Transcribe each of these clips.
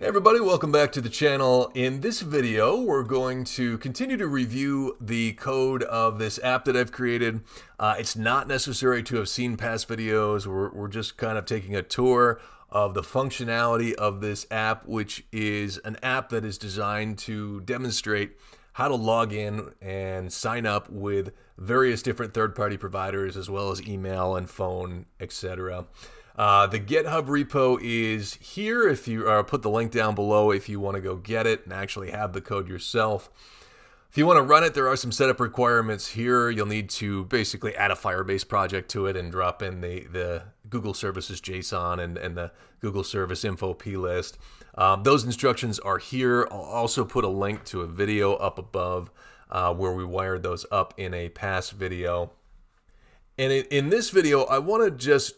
Hey everybody, welcome back to the channel. In this video, we're going to continue to review the code of this app that I've created. Uh, it's not necessary to have seen past videos. We're, we're just kind of taking a tour of the functionality of this app, which is an app that is designed to demonstrate how to log in and sign up with various different third-party providers as well as email and phone, etc. Uh, the GitHub repo is here. If you uh, put the link down below, if you want to go get it and actually have the code yourself. If you want to run it, there are some setup requirements here. You'll need to basically add a Firebase project to it and drop in the, the Google Services JSON and, and the Google Service Info plist. Um, those instructions are here. I'll also put a link to a video up above uh, where we wired those up in a past video. And in, in this video, I want to just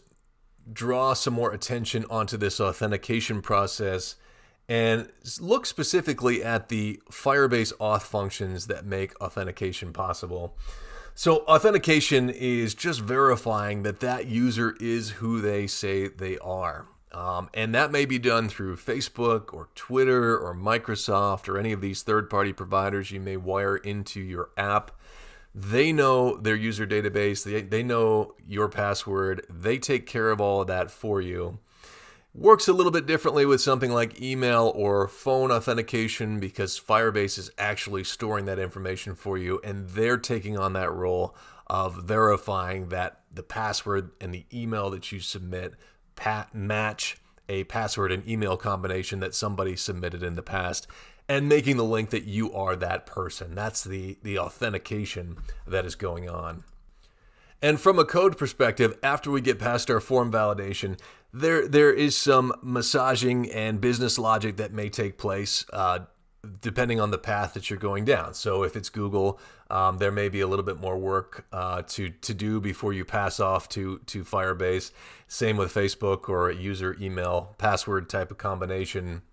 draw some more attention onto this authentication process and look specifically at the Firebase auth functions that make authentication possible. So authentication is just verifying that that user is who they say they are. Um, and that may be done through Facebook or Twitter or Microsoft or any of these third-party providers you may wire into your app. They know their user database, they, they know your password, they take care of all of that for you. Works a little bit differently with something like email or phone authentication because Firebase is actually storing that information for you and they're taking on that role of verifying that the password and the email that you submit match a password and email combination that somebody submitted in the past and making the link that you are that person. That's the, the authentication that is going on. And from a code perspective, after we get past our form validation, there there is some massaging and business logic that may take place uh, depending on the path that you're going down. So if it's Google, um, there may be a little bit more work uh, to to do before you pass off to to Firebase. Same with Facebook or a user email password type of combination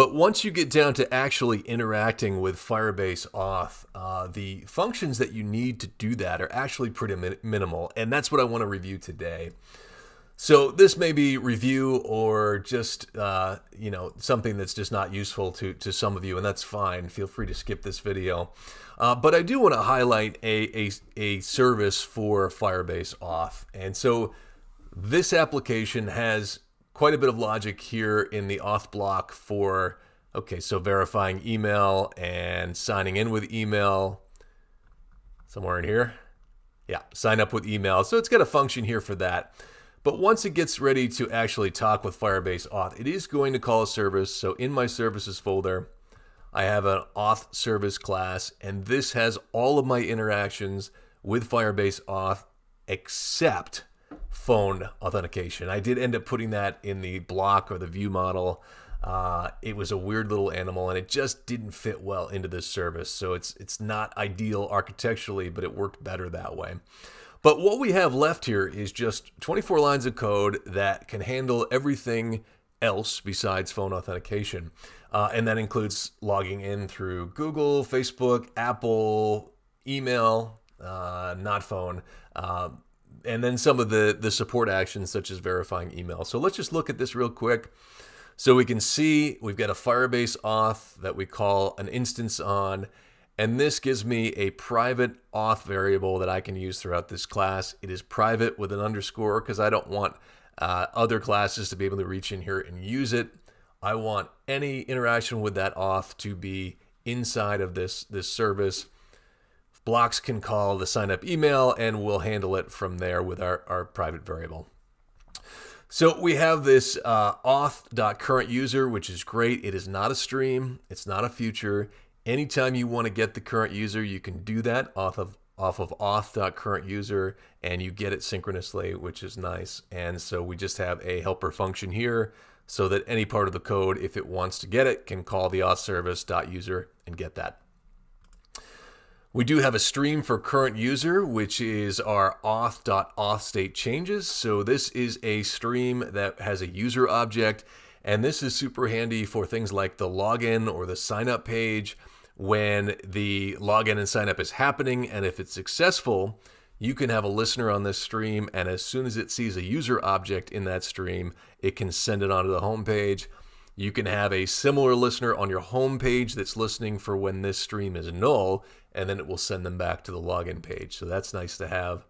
but once you get down to actually interacting with Firebase Auth, uh, the functions that you need to do that are actually pretty min minimal, and that's what I want to review today. So this may be review or just uh, you know something that's just not useful to to some of you, and that's fine. Feel free to skip this video. Uh, but I do want to highlight a, a a service for Firebase Auth, and so this application has quite a bit of logic here in the auth bloc for, okay, so verifying email and signing in with email somewhere in here. Yeah, sign up with email. So it's got a function here for that. But once it gets ready to actually talk with Firebase Auth, it is going to call a service. So in my services folder, I have an auth service class, and this has all of my interactions with Firebase Auth except phone authentication. I did end up putting that in the bloc or the view model. Uh, it was a weird little animal and it just didn't fit well into this service. So it's it's not ideal architecturally, but it worked better that way. But what we have left here is just 24 lines of code that can handle everything else besides phone authentication. Uh, and that includes logging in through Google, Facebook, Apple, email, uh, not phone, uh, and then some of the, the support actions such as verifying email. So let's just look at this real quick. So we can see we've got a Firebase auth that we call an instance on, and this gives me a private auth variable that I can use throughout this class. It is private with an underscore because I don't want uh, other classes to be able to reach in here and use it. I want any interaction with that auth to be inside of this, this service. Blocs can call the sign up email and we'll handle it from there with our, our private variable. So we have this uh, auth.currentUser, which is great. It is not a stream. It's not a future. Anytime you want to get the current user, you can do that off of off of auth.currentUser and you get it synchronously, which is nice. And so we just have a helper function here so that any part of the code, if it wants to get it, can call the auth service.user and get that. We do have a stream for current user, which is our auth.auth state changes. So this is a stream that has a user object, and this is super handy for things like the login or the sign up page when the login and sign up is happening. And if it's successful, you can have a listener on this stream, and as soon as it sees a user object in that stream, it can send it onto the home page You can have a similar listener on your home page that's listening for when this stream is null, and then it will send them back to the login page. So that's nice to have.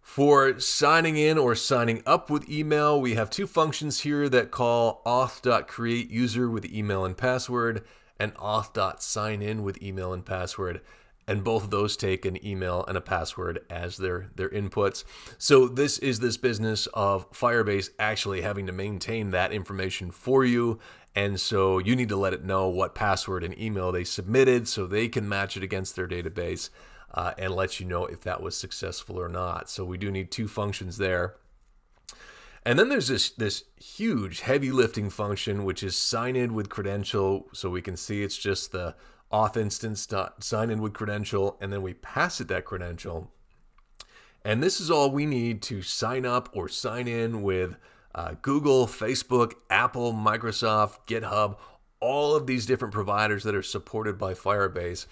For signing in or signing up with email, we have two functions here that call auth.createUser with email and password and auth.signin with email and password. And both of those take an email and a password as their, their inputs. So this is this business of Firebase actually having to maintain that information for you. And so you need to let it know what password and email they submitted so they can match it against their database uh, and let you know if that was successful or not. So we do need two functions there. And then there's this this huge heavy lifting function, which is sign in with credential. So we can see it's just the auth instance dot sign in with credential, and then we pass it that credential. And this is all we need to sign up or sign in with uh, Google, Facebook, Apple, Microsoft, GitHub, all of these different providers that are supported by Firebase.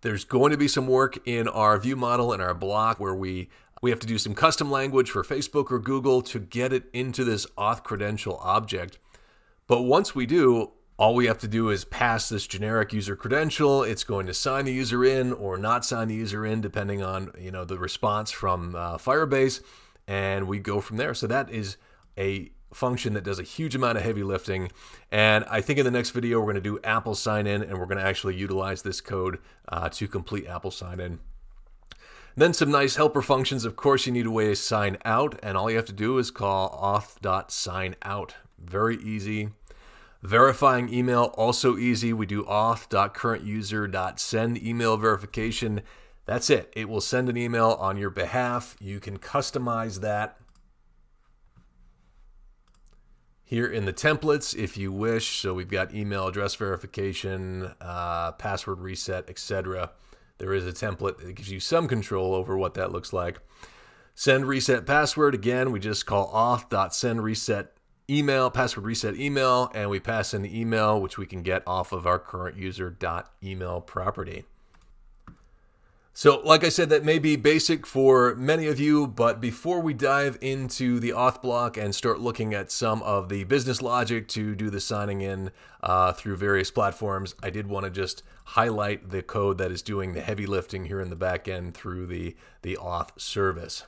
There's going to be some work in our view model and our bloc where we we have to do some custom language for Facebook or Google to get it into this auth credential object. But once we do, all we have to do is pass this generic user credential. It's going to sign the user in or not sign the user in, depending on you know the response from uh, Firebase, and we go from there. So that is a function that does a huge amount of heavy lifting. And I think in the next video, we're going to do Apple sign in and we're going to actually utilize this code uh, to complete Apple sign in. Then some nice helper functions. Of course, you need a way to sign out, and all you have to do is call auth.signout. Very easy. Verifying email, also easy. We do auth.currentuser.send email verification. That's it. It will send an email on your behalf. You can customize that here in the templates if you wish. So we've got email address verification, uh, password reset, etc. There is a template that gives you some control over what that looks like. Send reset password. Again, we just call auth.send reset email, password reset email, and we pass in the email, which we can get off of our current user.email property. So, like I said, that may be basic for many of you, but before we dive into the auth bloc and start looking at some of the business logic to do the signing in uh, through various platforms, I did want to just highlight the code that is doing the heavy lifting here in the back end through the, the auth service.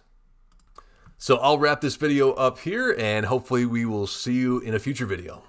So I'll wrap this video up here and hopefully we will see you in a future video.